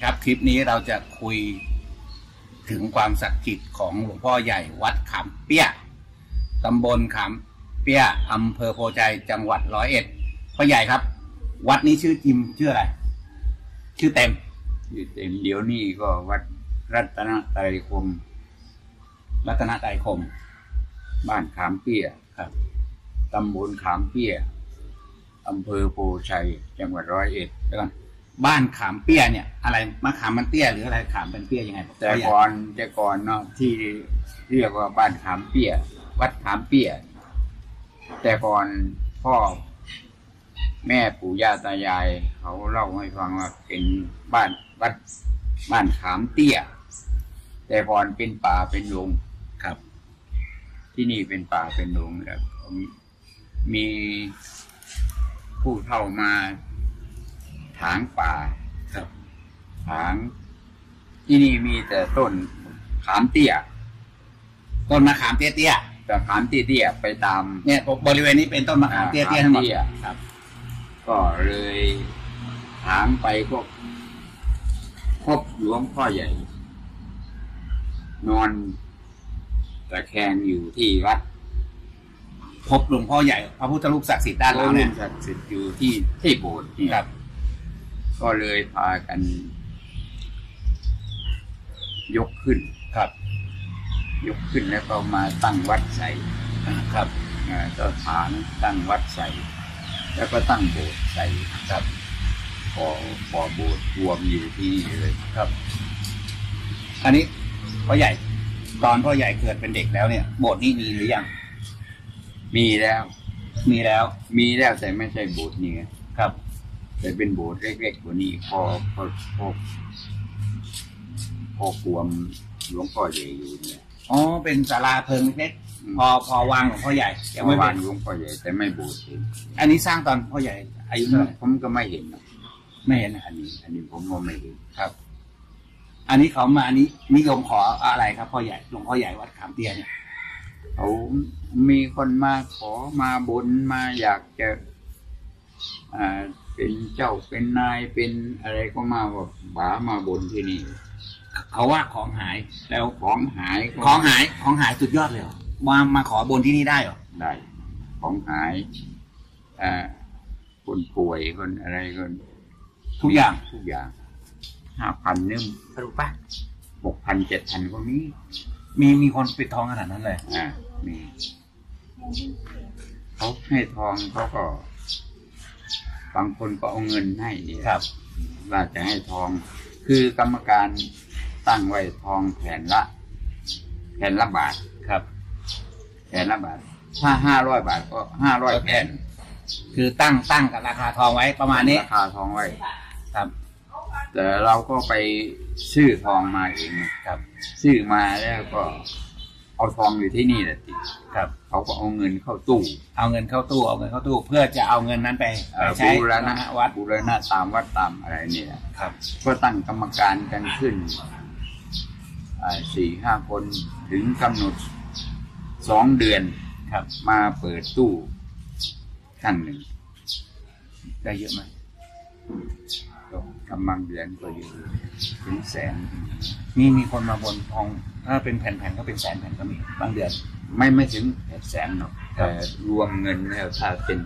ครับคลิปนี้เราจะคุยถึงความศักดิ์สิทธิ์ของหลวงพ่อใหญ่วัดขามเปี้ยตำบลขามเปี้ยอำเภอโพธิ์ใจจังหวัดร้อยเอ็ดพ่อใหญ่ครับ วัดนี้ชื่อจิมชื่ออะไร ชื่อเต็มอยู่เต็มเดี๋ยวนี้ก็วัดรัตนไตรคม รัตนไตรคม บ้านขามเปี้ยครับตำบลขามเปี้ยอำเภอโพชัยจังหวัดร้อยเอ็ดเดี๋ยวก่อน บ้านขามเปี้ยเนี่ย อะไรมะขามมันเตี้ยหรืออะไรขามเป็นเปี้ยยังไงแต่พ่อใหญ่ก่อนแต่ก่อนเนาะที่เรียกว่าบ้านขามเปี้ย วัดขามเปี้ย แต่ก่อนพ่อแม่ปู่ย่าตายาย เขาเล่าให้ฟังว่าเป็นบ้านวัดบ้านขามเตี้ย แต่ก่อนเป็นป่าเป็นโรงครับ ที่นี่เป็นป่าเป็นหลงแล้วมีผู้เฒ่ามา ถางป่าครับถางที่นี่มีแต่ต้นขามเตี้ยต้นมะขามเตี้ยแต่ขามเตี้ยๆไปตาม ๆเนี่ยบริเวณนี้เป็นต้นมะขามเตี้ยๆทั้งหมดขามเตี้ย ครับ ก็เลยถางไปก็พบหลวงพ่อใหญ่ นอนตะแคงอยู่ที่วัดพบหลวงพ่อใหญ่พระพุทธรูปศักดิ์สิทธิ์ด้านหลังเนี่ย ศักดิ์สิทธิ์อยู่ที่ที่โบสถ์นี่ครับ ก็เลยพากัน ยกขึ้น ครับ ยกขึ้นแล้วก็มาตั้งวัดใส่ครับอ่าก็ฐานตั้งวัดใส่ แล้วก็ตั้งโบสถ์ใส่ครับพอพอโบสถ์รวมอยู่ที่นี่เลยครับ อันนี้พ่อใหญ่ ตอนพ่อใหญ่เกิดเป็นเด็กแล้วเนี่ย โบสถ์นี้มีหรือยังมีแล้ว มีแล้ว มีแล้วแต่ไม่ใช่โบสถ์นี่ไงครับ แต่เป็นโบสถ์เล็กๆกว่านี้พอพอพอพอควมหลวงพ่อใหญ่อยู่เนี่ย อ๋อ เป็นศาลาเพิงเล็กๆพอพอวางหลวงพ่อใหญ่ยัยังงไม่ไม่เป็วานนหลวงพ่อใหญ่แต่ไม่โบสถ์เองอันนี้สร้างตอนพ่อใหญ่อายุเท่าไหร่ผมก็ไม่เห็นหรอกไม่เห็นนะอันนี้ อันนี้ผมก็ไม่เห็นครับ อันนี้เขามาอันนี้นิยมขออะไรครับพ่อใหญ่หลวงพ่อใหญ่วัดขามเตี้ยเนี่ยเขามีคนมาขอมาบนมาอยากจะอ่า เป็นเจ้าเป็นนายเป็นอะไรก็มาบอกบามาบนที่นี่ เขาว่าของหาย แล้วของหายก็ของหายของหายสุดยอดเลยเหรอมามาขอบนที่นี่ได้เหรอได้ ของหายอ่าคนป่วยคนอะไรคนทุกอย่างทุกอย่างห้าพันนึงสรุปป่ะหกพันเจ็ดพันก็มีมีมีคนปิดทองขนาดนั้นเลย อ่ามีเขาให้ทองเขาก็ บางคนก็เอาเงินให้เนี่ยครับ ว่าจะให้ทอง คือกรรมการตั้งไว้ทองแผ่นละ แผ่นละบาทครับ แผ่นละบาท ถ้าห้าร้อยบาทก็ห้าร้อยแผ่นคือตั้งตั้งกับราคาทองไว้ประมาณนี้ราคาทองไว้ ครับ แต่เราก็ไปซื้อทองมาเองครับ ซื้อมาแล้วก็เอาทองอยู่ที่นี่แหละติครับ เขาก็เอาเงินเข้าตู้ เอาเงินเข้าตู้เอาเงินเข้าตู้ เพื่อจะเอาเงินนั้นไปเอ่ไปอใช้บูรณะวัดบูรณะตามวัดตามอะไรเนี่ยครับ ก็ตั้งกรรมการกันขึ้นอ่าสี่ห้าคนถึงกำหนดสองเดือนครับมาเปิดตู้ท่านหนึ่ง ได้เยอะไหมก็กำลังเดือนก็อยู่ถึงแสนมีมีคนมาบนทอง ถ้าเป็นแผ่นๆก็เป็นแสนแผ่นก็มีบางเดือน ไม่ไม่ถึงแสนหรอกครับแต่รวมเงินแล้วถ้าเป็น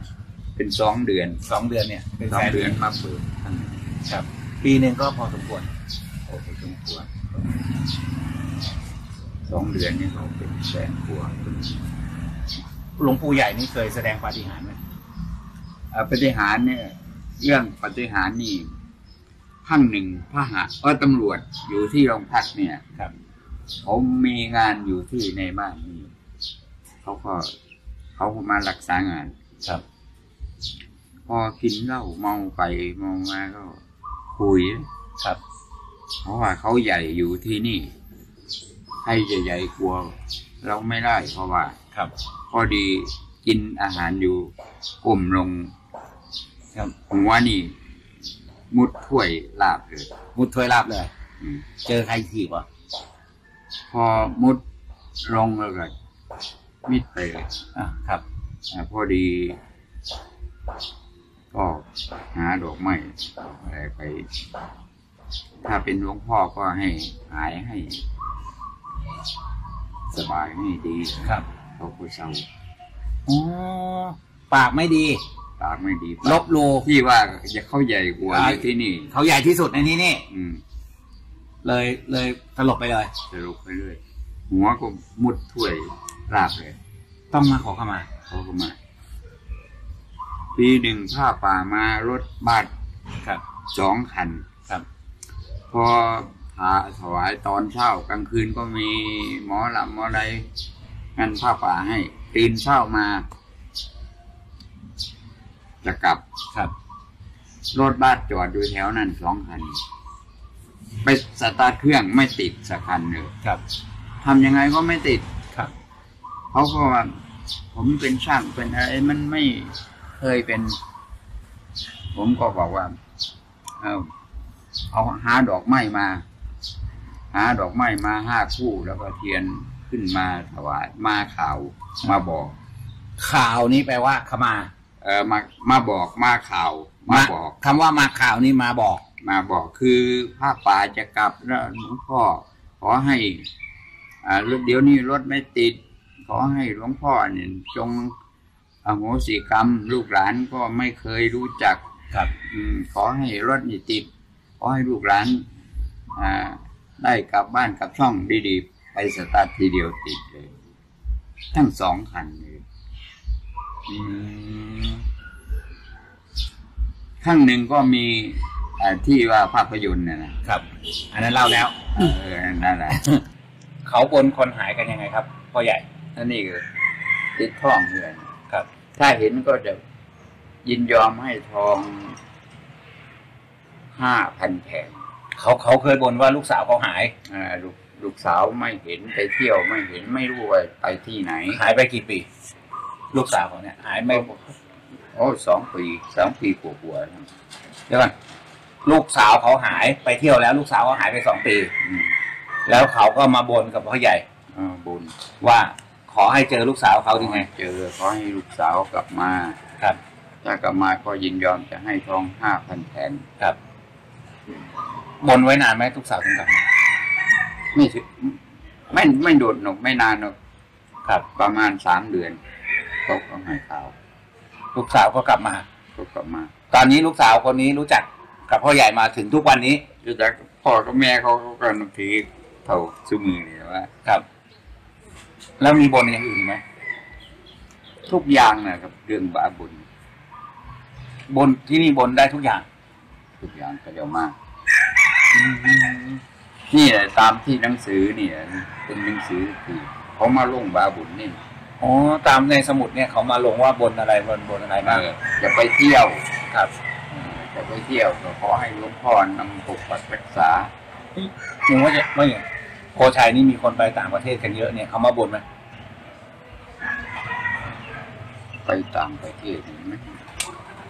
เป็นสองเดือนสองเดือนเนี่ยเป็นสอแสงนเดือนมาเปิดท่านหนึ่งครับ ปีหนึ่งก็พอสมควรโอ้โหสมควรสองเดือนนี่เขาเป็นแสนกว่าหลวงปู่ใหญ่นี่เคยแสดงปาฏิหาริย์ไหมอ่าปฏิหารเนี่ย เรื่องปฏิหารนี่พังหนึ่งพระหาเออตำรวจอยู่ที่โรงพักเนี่ยครับเขามีงานอยู่ที่ในบ้านนี่ เขาก็เขาก็มารักษางาน ครับ พอกินเหล้าเมาไปเมามาก็คุยครับเพราะว่าเขาใหญ่อยู่ที่นี่ ให้จะใหญ่กลัวาเราไม่ได้เพราะว่า ครับพอดีกินอาหารอยู่กลมลงครับหัวนี่ มุดถ้วยลาบเลยมุดถ้วยลาบเลย อืมเจอใครถีบวะพอมุดลงแล้วก็ มิดไปเลยอะครับอ่าพอดี ก็หาดอกไม้อะไรไป ถ้าเป็นหลวงพ่อก็ให้หายให้ สบายให้ดีครับเขาก็เศร้าอ๋อปากไม่ดี ปากไม่ดีลบหลูที่ว่าจะเข้าใหญ่กว่าอ่าในที่นี่ เขาใหญ่ที่สุดในนี้นี่อืม เลยเลยสลบไปเลยสรุปไปเรื่อยหัวก็มุดถ้วย ราบเลย ต้องมาขอขมาเขาก็มา ปีหนึ่งผ้าป่ามารถบัสครับสองคันครับ พอถาถวายตอนเช้ากลางคืนก็มีหมอลำหมอใดงานผ้าป่าให้ตีนเช้ามา จะกลับครับรถบัสจอดอยู่แถวนั้นสองคัน ไปสตาร์ทเครื่องไม่ติดสักคันเลยครับทำยังไงก็ไม่ติดครับ เขาก็ว่าผมเป็นช่างเป็นอะไรมันไม่เคยเป็น ผมก็บอกว่า เอาเอาหาดอกไม้มา หาดอกไม้มาห้าคู่แล้วก็เทียนขึ้นมาถวายมาข่าวมาบอก ข่าวนี้แปลว่าขมา เออมามาบอกมาข่าวมาบอกคำว่ามาข่าวนี่มาบอก มาบอกคือพระป่าจะกลับแล้วหลวงพ่อขอให้อ่ารถเดี๋ยวนี้รถไม่ติด ขอให้หลวงพ่อเนี่ยจงอโหสิกรรม ลูกหลานก็ไม่เคยรู้จักครับอืมขอให้รถนี่ติด ขอให้ลูกหลานอ่าได้กลับบ้านกลับช่องดีๆ ไปสตาร์ททีเดียวติดเลย ทั้งสองคันเลยอืมข้างหนึ่งก็มีอ่าที่ว่าภาพยนตร์น่ะนะครับ อันนั้นเล่าแล้ว เออนั่นแหละเขาบนคนหายกันยังไงครับพ่อใหญ่ อันนี้คือติดท่องเลยครับ ถ้าเห็นก็จะยินยอมให้ทองห้าพันแผงเขาเขาเคยบนว่าลูกสาวเขาหายอ่าลูกลูกสาวไม่เห็นไปเที่ยวไม่เห็นไม่รู้ว่าไปที่ไหน หายไปกี่ปี ลูกสาวเขาเนี่ย หายไม่โอ้สองปีสองปีกว่าๆนะเดี๋ยวก่อนลูกสาวเขาหายไปเที่ยวแล้ว ลูกสาวเขาหายไปสองปีอืมแล้วเขาก็มาบนกับพ่อใหญ่อ่าบุญว่า ขอให้เจอลูกสาวเขาดีไงเจอขอให้ลูกสาวกลับมาครับ ถ้ากลับมาก็ยินยอมจะให้ทองห้าพันแผ่นครับบนไว้นานไหมลูกสาวถึงกลับมาไม่ถึงไม่ไม่โดดหนกไม่นานหรอกครับ ประมาณสามเดือนเขาก็ให้ข่าวลูกสาวก็กลับมาก็กลับมา ตอนนี้ลูกสาวคนนี้รู้จักกับพ่อใหญ่มาถึงทุกวันนี้รู้จักพ่อกับแม่เขาเขาก็นับถือเท่าซุมือเลยว่า ครับ แล้วมีบนอย่างอื่นอีกไหมทุกอย่างนะครับเรื่องบาบุญบนที่นี่บนได้ทุกอย่าง ทุกอย่างก็เดี๋ยวมานี่แหละตามที่หนังสือเนี่ยเป็นหนังสือที่เขามาลงบาบุญนี่อ๋อตามในสมุดเนี่ยเขามาลงว่าบนอะไรบนบนอะไรบ้างเออจะไปเที่ยวครับเออจะไปเที่ยวก็ขอให้หลวงพ่อนำปกปักรักษานึกว่าจะไม่อย่าง โคชัยนี่มีคนไปต่างประเทศกันเยอะเนี่ยเขามาบนไหมไปต่างประเทศนี่ไหม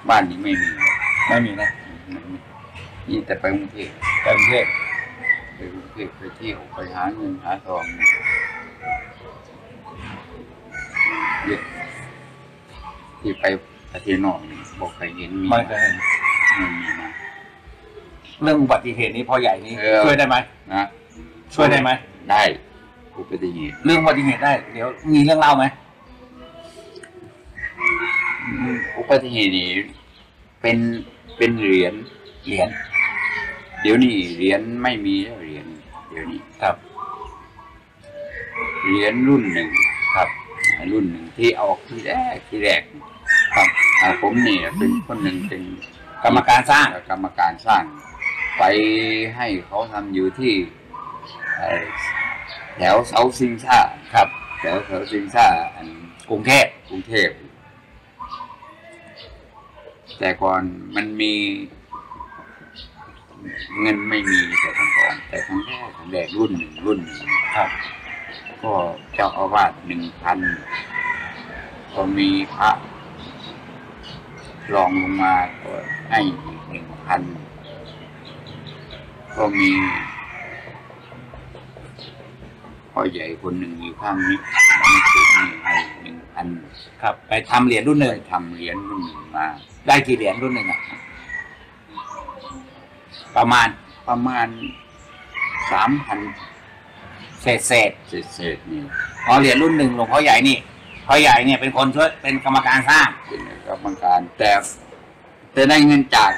บ้านนี้ไม่มีไม่มีนะนี่แต่ไปกรุงเทพไปกรุงเทพไปกรุงเทพไปเที่ยวไปหาเงินหาทองเยอะที่ไปประเทศนอกนี่บอกใครเห็นมีไม่เคยเห็นไม่มีนะเรื่องอุบัติเหตุนี้พ่อใหญ่นี้เออช่วยได้ไหมนะ ช่วยได้ไหมได้อุบัติเหตุเรื่องอุบัติเหตุได้ เดี๋ยวมีเรื่องเล่าไหมอุบัติเหตุนี่เป็นเป็นเหรียญเหรียญเดี๋ยวนี้เหรียญไม่มีแล้วเหรียญเดี๋ยวนี้ครับ เหรียญรุ่นหนึ่งครับรุ่นหนึ่งที่ออกที่แรกที่แรก ครับอ่าผมเนี่ยเป็นคนหนึ่งเป็นกรรมการสร้างกรรมการสร้าง ไปให้เขาทำอยู่ที่เอ่อ แถวเสาซิงซ่าครับแถวแถวซิงซ่าอันกรุงเทพกรุงเทพ แต่ก่อนมันมี เงินไม่มีแต่ก่อนก่อนแต่ครั้งแรกครั้งแรกรุ่นหนึ่งรุ่นหนึ่งครับ ก็เจ้าอาวาสหนึ่งพันก็มีพระรองลงมาก็ให้หนึ่งพันก็มี พ่อใหญ่คนหนึ่งอยู่ข้างนี้นี่คือนี่ให้หนึ่งพันครับ ไปทำเหรียญรุ่นหนึ่ไปงทำเหรียญรุ่นหนึ่งมา ได้กี่เหรียญรุ่นหนึ่งอะประมาณประมาณสามพันเศษเศษเศษเศษนี่ๆอ๋อเหรียญรุ่นหนึ่งหลวงพ่อใหญ่นี่พ่อใหญ่เนี่ยเป็นคนช่วยเป็นกรรมการสร้างเป็นกรรมการแต่แต่ได้เงินจาก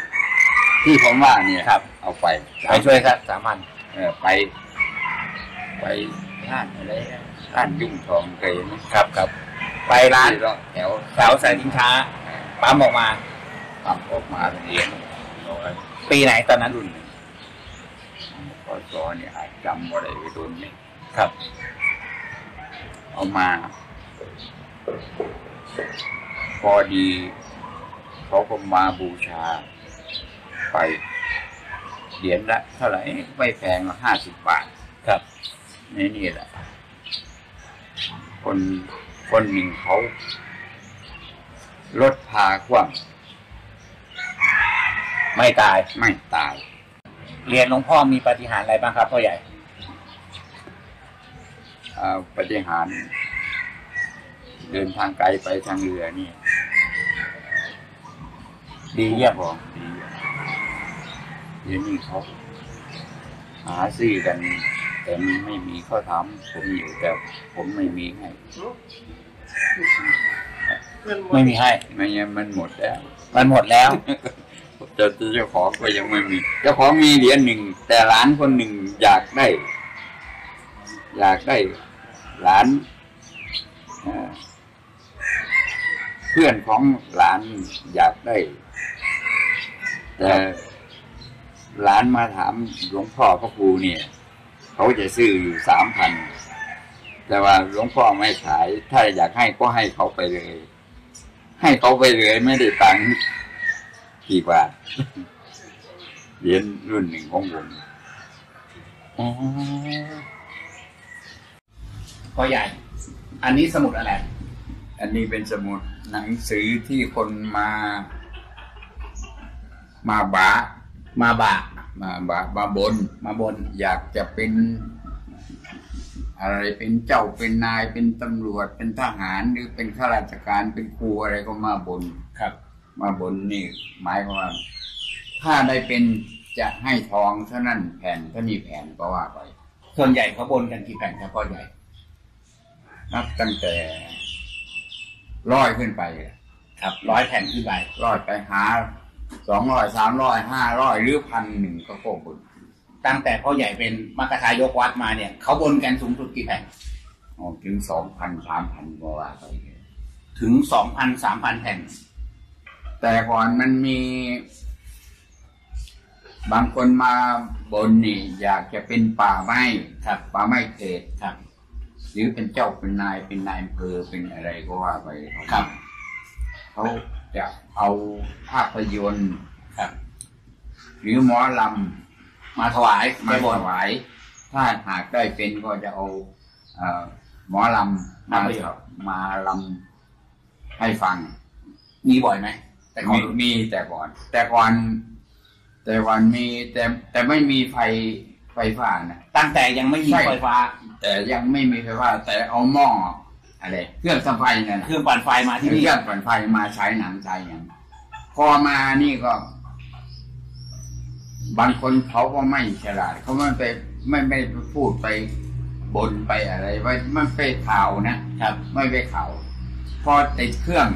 ที่ผมว่าเนี่ยครับ เอาไปไปช่วยสักสามพันเออไป ไป ร้านอะไรนะร้านยุ่งทองเคยไหมครับครับไปร้านที่เแถวแถวสายสินค้าปั๊มออกมาปั๊มออกมาเหรียญร้อยปีไหนตอนนั้นรุ่นหนึ่งพศเนี่ยอาจจำอะไรไปโดนนี่ครับ เอามา พอดี เขาก็มาบูชา ไปเหรียญละเท่าไหร่ไม่แพงห้าสิบบาท ครับ นี่นี่แหละ คนคนหนึ่งเขารถพาคว่ไม่ตายำไม่ตาย เรียนหลวงพ่อมีปาฏิหารย์อะไรบ้างครับพ่อใหญ่อ่าปฏิหารย์เดินทางไกลไปทางเรือนี่ ดีเยี่ยมของดีเดี๋ยวนี้เขาหาซื้อกัน แต่มันไม่มีข้อทำผมอยู่แต่ผมไม่มีให้ไม่มีให้ไม่งั้นมันหมดแล้ว มันหมดแล้วแต่เจ้าของก็ยังไม่มี เจ้าของมีเหรียญหนึ่ง แต่หลานคนหนึ่งอยากได้ อยากได้ หลานเอ่อเพื่อนของหลานอยากได้ แต่หลานมาถามหลวงพ่อพระครูเนี่ย เขาจะซื้ออยู่สามพันแต่ว่าหลวงพ่อไม่ขาย ถ้าอยากให้ก็ให้เขาไปเลย ให้เขาไปเลยไม่ได้ตังค์กี่บาทเหรียญรุ่นหนึ่งของผมอ๋อพ่อใหญ่ อันนี้สมุดอะไร อันนี้เป็นสมุดหนังสือที่คนมา มาบา มาบะ มาบามาบน มาบน อยากจะเป็น อะไรเป็นเจ้าเป็นนายเป็นตำรวจเป็นทหารหรือเป็นข้าราชการเป็นครูอะไรก็มาบนครับ มาบนนี่หมายความว่าถ้าได้เป็นจะให้ทองเท่านั้นแผ่นเท่านี้แผ่นก็ว่าไปส่วนใหญ่เขาบนกันกี่แผ่นครับพ่อใหญ่ นับตั้งแต่ร้อยขึ้นไปครับร้อยแผ่นขึ้นไปร้อยไปหา สองร้อยสามร้อยห้าร้อยหรือพันหนึ่งก็โกบุญตั้งแต่พ่อใหญ่เป็นมรรคทายกวัดมาเนี่ยเขาบนกันสูงสุดกี่แผ่นออกถึงสองพันสามพันก็ว่าไปถึงสองพันสามพันแผ่น แต่ก่อนมันมี บางคนมาบนนี่อยากจะเป็นป่าไม้ครับป่าไม้เขตครับ หรือเป็นเจ้าเป็นนายเป็นนายอำเภอเป็นอะไรก็ว่าไปครับเขา จะเอาภาพยนตร์ครับหรือหมอลมาถวายำมามาบถนวาย ถ้าหากได้เป็นก็จะเอาเอ่อหมอลำมาภาพยนตร์มาลำให้ฟัง มีบ่อยไหมแต่ก่อมีนมีแต่ก่อน แต่ก่อน แต่ก่อนมีแต่แต่ไม่มีไฟไฟฟ้านะตั้งแต่ยังไม่มีใช่ไฟฟ้า แต่ยังไม่มีไฟฟ้า แต่เอาหม้อ อะไรเครื่องทำไฟนั่นเคน่ะรื่องปั่นไฟมาที่เคนี่รื่องปั่นไฟมาใช้หนังใช้อย่างพอมานี่ก็ บางคนเขาก็ไม่ฉลาดเขาไม่ไปไม่ไม่ไปพูดไปบนไปอะไรไว้มันไปข่าวนะครับ ไม่ไปข่าวพอติดเครื่อง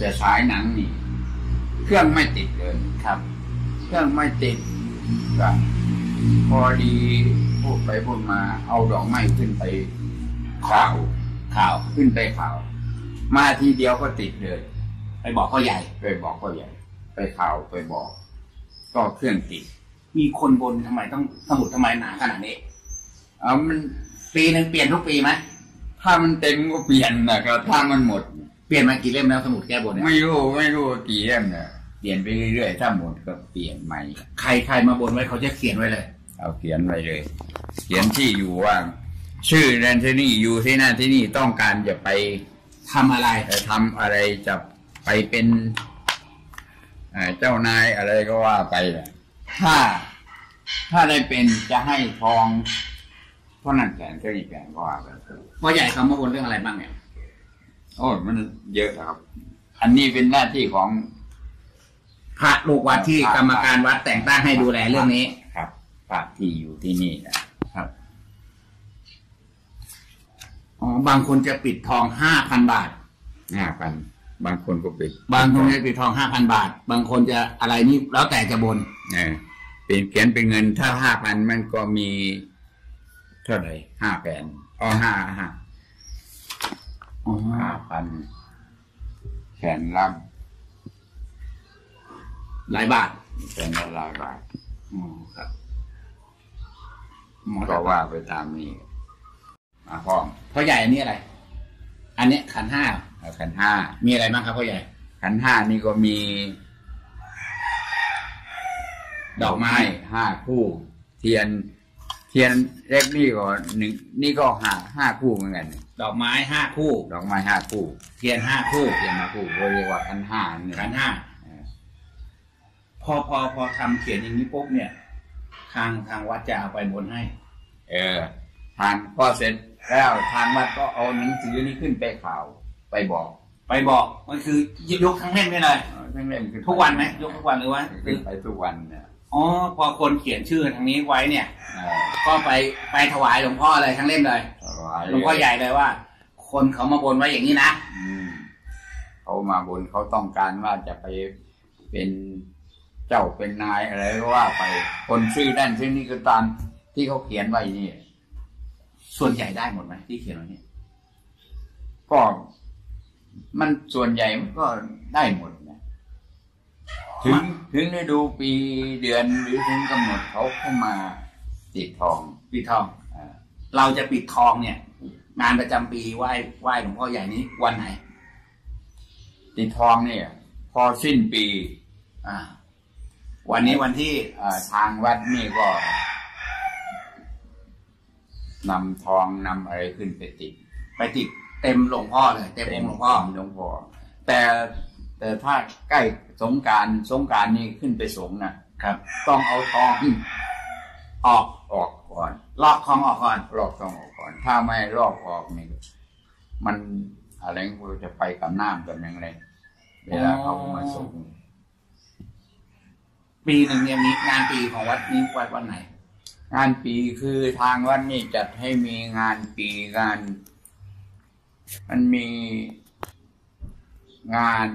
จะฉายหนังนี่ เครื่องไม่ติดเลยครับ เครื่องไม่ติดก็พอดีพูดไปพูดมา เอาดอกไม้ขึ้นไปข่าว ข่าวขึ้นไปข่าว มาทีเดียวก็ติดเลย ไปบอกพ่อใหญ่ไปบอกก็ใหญ่ ไปข่าวไปบอก ก็เครื่องติด มีคนบนทำไมต้องสมุดทำไมหนาขนาดนี้เอามันปีหนึงเปลี่ยนทุกปีไหมถ้ามันเต็มก็เปลี่ยนนะครับถ้ามันหมดเปลี่ยนมากี่เล่มแล้วสมุดแก้บนเนี่ยไม่รู้ไม่รู้กี่เล่มเนี่ยเปลี่ยนไปเรื่อยๆถ้าหมดก็เปลี่ยนใหม่ ใครใครมาบนไว้เขาจะเขียนไว้เลย เอาเขียนไว้เลย เขียนที่อยู่ว่า ชื่อนั่นที่นี่อยู่ที่นั่นที่นี่ต้องการจะไปทำอะไรเอ่อทำอะไรจะไปเป็นเอ่อเจ้านายอะไรก็ว่าไปแหละถ้า ถ้าได้เป็นจะให้ทองเท่านั้นแผนก็อีกแผนก็ว่าไปพ่อใหญ่เขามาบนเรื่องอะไรบ้างเนี่ยโอ้ยมันเยอะครับ อันนี้เป็นหน้าที่ของพระลูกวัดที่กรรมการวัดแต่งตั้งให้ดูแลเรื่องนี้ ครับพระที่อยู่ที่นี่นะครับ อ๋อบางคนจะปิดทองห้าพันบาท ห้าพันบางคนก็ปิดบางคนจะปิดทองห้าพันบาท บางคนจะอะไรนี่แล้วแต่จะบนเออเป็นเขียนเป็นเงินถ้าห้าพันมันก็มีเท่าไหร่ห้าแผ่นอ๋อห้าห้าอ๋อห้าพันแผ่นละหลายบาทแผ่นละหลายบาทอ๋อครับหมอก็ว่าไปตามนี้ มาห้องพ่อใหญ่อันนี้อะไร อันเนี้ยขันห้าเอาขันห้ามีอะไรบ้างครับพ่อใหญ่ ขันห้านี่ก็มี ดอกไม้ห้าคู่ เทียน เทียนเล็กนี่ก็หนึ่งนี่ก็ห้าห้าคู่เหมือนกัน ดอกไม้ห้าคู่ ดอกไม้ห้าคู่ เทียนห้าคู่ เทียนห้าคู่ก็เรียกว่าขันห้าเนี่ยขันห้าเออพอพอพอทำเขียนอย่างนี้ปุ๊บเนี่ย ทางทางวัดจะเอาไปบนให้ เออทางพอเสร็จ แล้วทางวัดก็เอาหนังสือนี้ขึ้นไปข่าว ไปบอก ไปบอกมันคือยกทั้งเล่มได้เลยเออทั้งเล่มขึ้นไปทุกวันไหมยกทุกวันหรือว่าขึ้นไปทุกวันเนี่ยอ๋อพอคนเขียนชื่อทางนี้ไว้เนี่ยเออก็ไปไปถวายหลวงพ่อเลยทั้งเล่มเลยถวายหลวงพ่อใหญ่เลยว่า คนเขามาบนไว้อย่างนี้นะอืมเขามาบนเขาต้องการว่าจะไปเป็นเจ้าเป็นนายอะไรก็ว่าไป คนชื่อด้านชื่อนี้ก็ตามที่เขาเขียนไว้นี่ ส่วนใหญ่ได้หมดไหมที่เขียนไว้เนี่ยก็มันส่วนใหญ่มันก็ได้หมดนะถึงถึงฤดูปีเดือนหรือถึงกำหนดเขาเข้ามาติดทองปิดทองอ่าเราจะปิดทองเนี่ย งานประจำปีไหว้ไหว้หลวงพ่อใหญ่นี้วันไหนติดทองเนี่ย พอสิ้นปี อ่า วันนี้วันที่อ่าทางวัดนี่ก็ นำทองนำอะไรขึ้นไปติดไปติดเต็มหลวงพ่อเลยเต็มองค์หลวงพ่อหลวงพ่อแต่แต่ถ้าใกล้สงกรารสงกรารนี่ขึ้นไปสงนะครับ ต้องเอาทองออกออกก่อนลอกทองออกก่อนลอกทองออกก่อน ถ้าไม่ลอกออกนี่มันอะไรก็จะไปกับน้ำกับยังไงเวลาเขามาส่งปีหนึ่งเนี่ยมีงานปีของวัดนี้วัดวันไหน งานปีคือทางวัดนี่จัดให้มีงานปีงาน มันมีงาน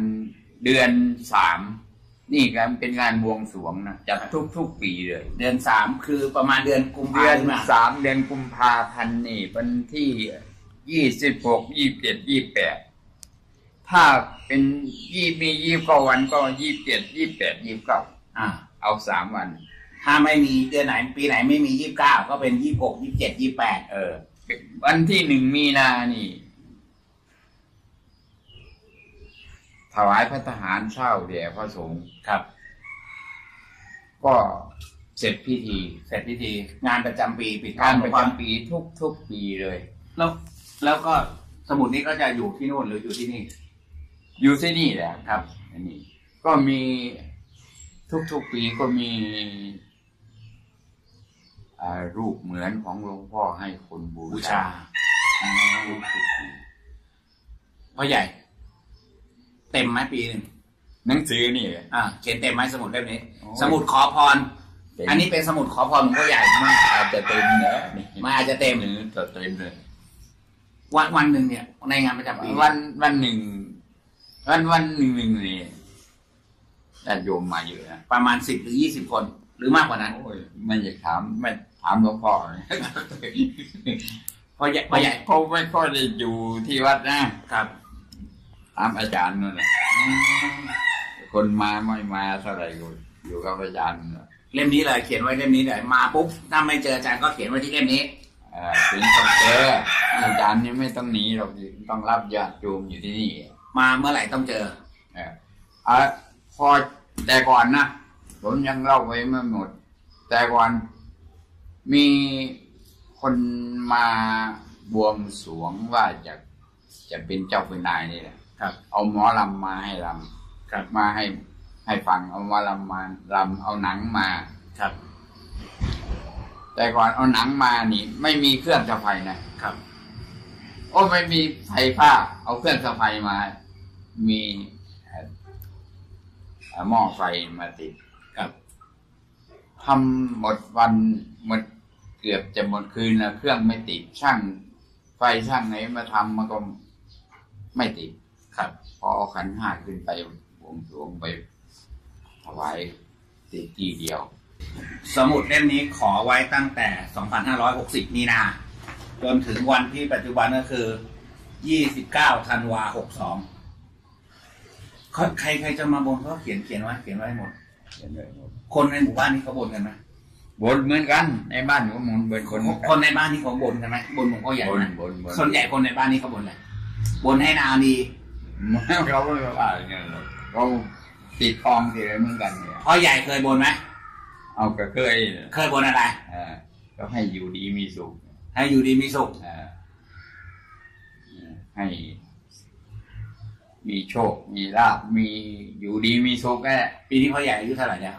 เดือนสามนี่กันเป็นงานบวงสรวงนะจัดทุกทุกๆปีเลย เดือนสามคือประมาณเดือนกุมภาเดือนพันธ์มาสามเดือนกุมภาพันธ์นี่วันที่ยี่สิบหกยี่สิบเจ็ดยี่แปดถ้าเป็นยี่มียี่เก้าวันก็ยี่เจ็ดยี่แปดยี่เก้าอ่าเอาสามวัน ถ้าไม่มีเดือนไหน ปีไหนไม่มียี่สิบเก้าก็เป็นยี่สิบหกยี่สิบเจ็ดยี่สิบแปดเออ วันที่หนึ่งมีนานี่ ถวายพระทหารเช่าแด่พระสงฆ์ครับ ก็เสร็จพิธี เสร็จพิธี งานประจำปีปิดทกาอรงหลปวระงพ่อจำปีทุกทุกปีเลย แล้ว แล้วก็สมุดนี้ก็จะอยู่ที่นู่นหรืออยู่ที่นี่ อยู่ที่นี่แหละครับ อันนี้ ก็มีทุกทุกๆปีก็มีอ่า รูปเหมือนของหลวงพ่อให้คนบูบูชาชาพ่อใหญ่ เต็มไหมปีหนึ่งหนังสือนี่อ่าเขียนเต็มไหมสมุดเล่มนี้โอ้ยสมุดขอพรเต็มอันนี้เป็นสมุดขอพรหลวงพ่อใหญ่มันอาจจะเต็มเนอะนี่มันอาจจะเต็มหรือจะเต็มเลยวันวันหนึ่งเนี่ย ในงานประจำปีวันวันหนึ่งวันวันหนึ่งหนึ่งนี่ญาติโยมมาเยอะนะประมาณสิบหรือยี่สิบคนห รือมากกว่านั้นโอ้ยไม่อยากถามไม่ถามหลวงพ่อพ่อใหญ่พ่อใหญ่เขาไม่ค่อยได้อยู่ที่วัดนะครับถามอาจารย์นั่นแหละคนมาไม่มาเท่าไหร่ก็อยู่กับอาจารย์นั่นแหละเล่มนี้เลยเขียนไว้เล่มนี้เลยมาปุ๊บถ้าไม่เจออาจารย์ก็เขียนไว้ที่เล่มนี้เอ่อถึงต้องเจออาจารย์นี่ไม่ต้องหนีหรอกต้องรับญาติโยมอยู่ที่นี่ มาเมื่อไหร่ต้องเจอ เอออะพอแต่ก่อนนะ ผมยังเล่าไว้ไม่หมด แต่ก่อนมีคนมาบวงสรวงว่าจะจะเป็นเจ้าเป็นนายนี่แหละครับ เอาหมอลำมาให้ลครับำมาให้ให้ฟังเอาหมอลำมาลำเอาหนังมาครับ แต่ก่อนเอาหนังมานี่ ไม่มีเครื่องสะไฟนะครับ โอ้ไม่มีไฟฟ้า เอาเครื่องสะไฟมา มีเอ่อเอ่อหม้อไฟมาติดครับ ทำหมดวันหมดเกือบจะหมดคืนแล้วเครื่องไม่ติดช่าง ไฟช่างไหนมาทำมันก็ไม่ติดครับ พอเอาขันห้าขึ้นไปวงสรวงไปถวายติดทีเดียว สมุดเล่มนี้ขอไว้ตั้งแต่ 2560 มีนา จนถึงวันที่ปัจจุบันก็คือ 29 ธันวา 62เขาใครใครจะมาบนเขาเขียนเขียนไว้เขียนไว้หมด เห็นเลยหมดคนในหมู่บ้านนี้เขาบนกันไหมบนเหมือนกันในบ้านก็หมุนเบินคนเหมือนคกันนในบ้านนี้เขาบนกันไหมบนหลวงพ่อใหญ่บนไหมบนบนส่วนใหญ่คนในบ้านนี้เขาบนอะไรบนให้นาดีเขาไม่ว่าอย่างนั้นหรอกเขาติดทองติดอะไรเหมือนกันเนี่ยพ่อใหญ่เคยบนไหมเอาก็เคยเคยบนอะไรเออก็ให้อยู่ดีมีสุขให้อยู่ดีมีสุขเออให้ มีโชค มีลาบมีอยู่ดีมีสุขแค่ปีนี้พ่อใหญ่อายุเท่าไหร่แล้ว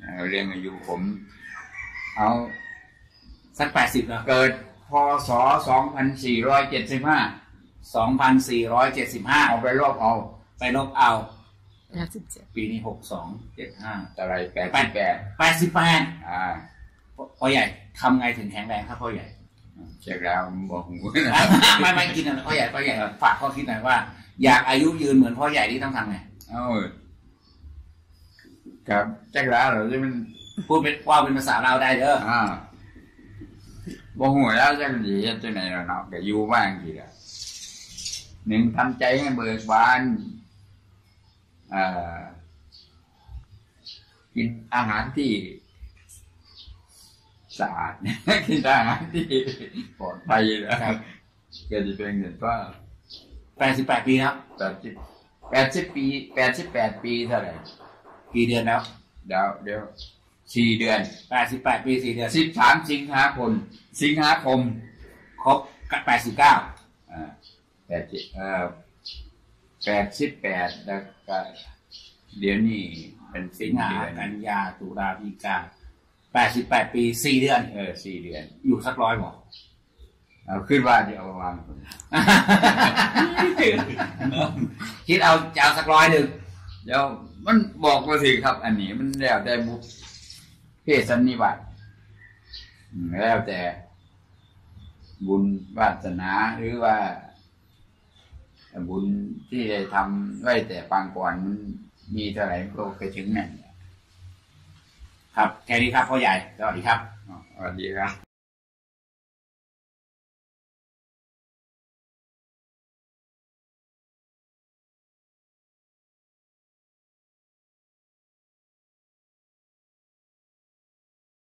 เอาเรื่องอายุผม เอาสักแปดสิบแล้วเกิดพศสองพันสี่ร้อยเจ็ดสิบห้าสองพันสี่ร้อยเจ็ดสิบห้าเอาไปรอบเอา ไปลบเอาห้าสิบเจ็ดปีนี้หกสองเจ็ดห้าอะไรแปดสิบแปดแปดสิบแปดอ่าพ่อใหญ่ทำไงถึงแข็งแรงครับพ่อใหญ่ เช็คแล้วบอกหูไม่ไม่กินอะไรพ่อใหญ่พ่อใหญ่ฝากข้อคิดหน่อยว่า อยากอายุยืนเหมือนพ่อใหญ่ที่ต้องทำไงเอาครับเช็คแล้วเหราจะมันพูดเป็นว่าเป็นภาษาเราวได้เด้ออ่าบอกหูแล้วจะดีจะไหนเราเนาะก็อยู่บ้างทีละหนึ่งทำใจให้เบิกบานเอ่อกินอาหารที่ สะอาดกินอาหารที่ปลอดภัยนะครับก็จะเป็นเงินว่าแปดสิบแปดปีครับแปดสิบแปดสิบปีแปดสิบแปดปีเท่าไหร่กี่เดือนแล้วเดี๋ยวเดี๋ยวสี่เดือนแปดสิบแปดปีสี่เดือนสิบสามสิงหาคมสิงหาคมครบแปดสิบเก้าอ่าแปดสิบเอ่อแปดสิบแปดแล้วก็เดี๋ยวนี้เป็นสิสิงงหาเดือนกันยาตุลาพฤศจิกา แปดสิบแปดปีสี่เดือน เออสี่เดือน อยู่สักร้อยบอกเอาขึ้นว่าที่เอาวางคนคิดเอาจะเอาสักร้อยหนึ่งเดี๋ยวมันบอกมาสิครับ อันนี้มันแล้วแต่บุเพศสันนิบัติอืมแล้วแต่ บุญวาสนาหรือว่า บุญที่ได้ทำไว้แต่ปางก่อนมันมีเท่าไหร่ก็ไปถึงนั่น ครับ แค่นี้ครับพ่อใหญ่สวัสดีครับสวัสดีครับ